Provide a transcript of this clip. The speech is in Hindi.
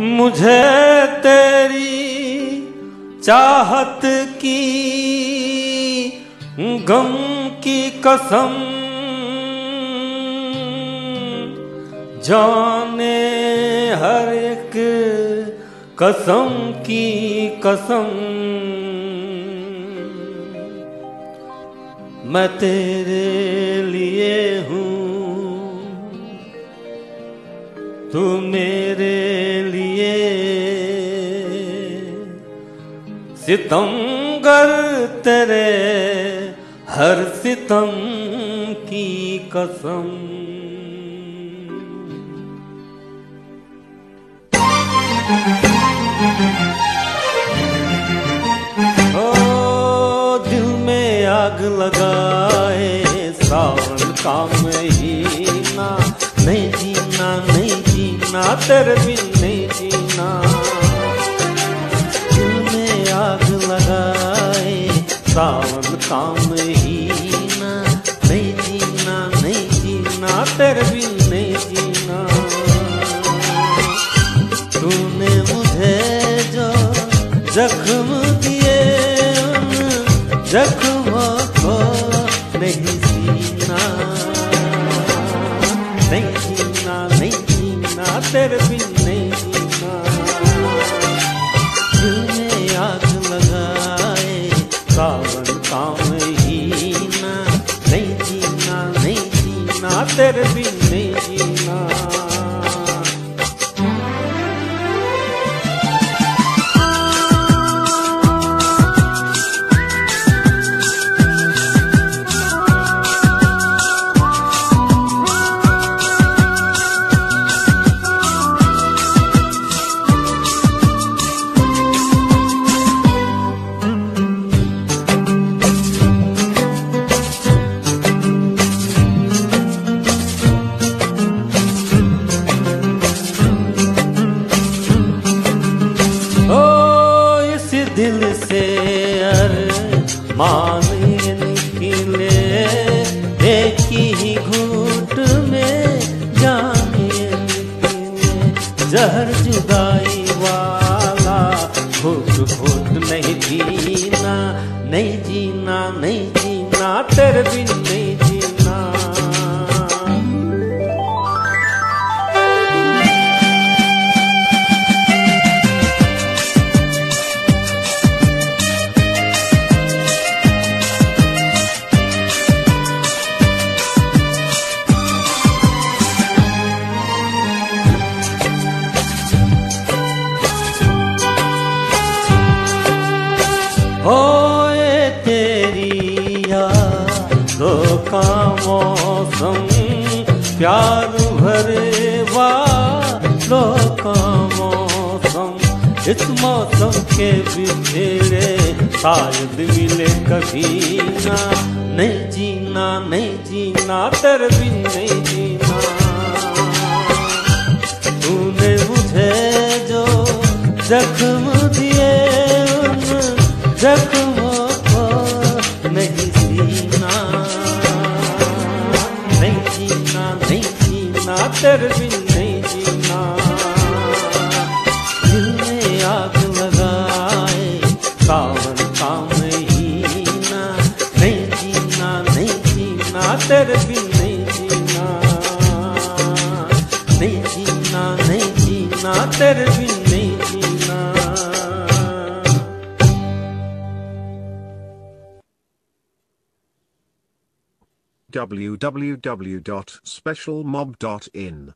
मुझे तेरी चाहत की गम की कसम जाने हर एक कसम की कसम। मैं तेरे लिए हूँ, तू मेरे लिए सितमगर तेरे, हर सितम की कसम। ओ, दिल में आग लगाए, सावन का महीना। नहीं जीना नहीं जीना, तेरे बिन नहीं जीना। सावन ही महीना नहीं जीना नहीं जीना तेरे बिन नहीं जीना। तूने मुझे जो जख्म दिए, जख्मों को नहीं जीना। नहीं जीना नहीं जीना तेरे तेरे बिन नहीं मान एक ही घूट में जाने जहर जुदाई वाला घुट घुट नहीं जीना नहीं जीना नहीं जीना, तेरे बिन नहीं का मौसम, प्यार भरे वालों का मौसम। इस मौसम के बिछेड़े शायद मिले कभी ना। नहीं जीना नहीं जीना तेरे बिन नहीं जीना। तूने मुझे जो जख्म दिए नहीं जीना तेरे बिन नहीं जीना। दिल में आग लगाए, सावन का महीना। नहीं जीना नहीं जीना तेरे बिन नहीं जीना। नहीं जीना नहीं जीना तेरे बिन www.specialmob.in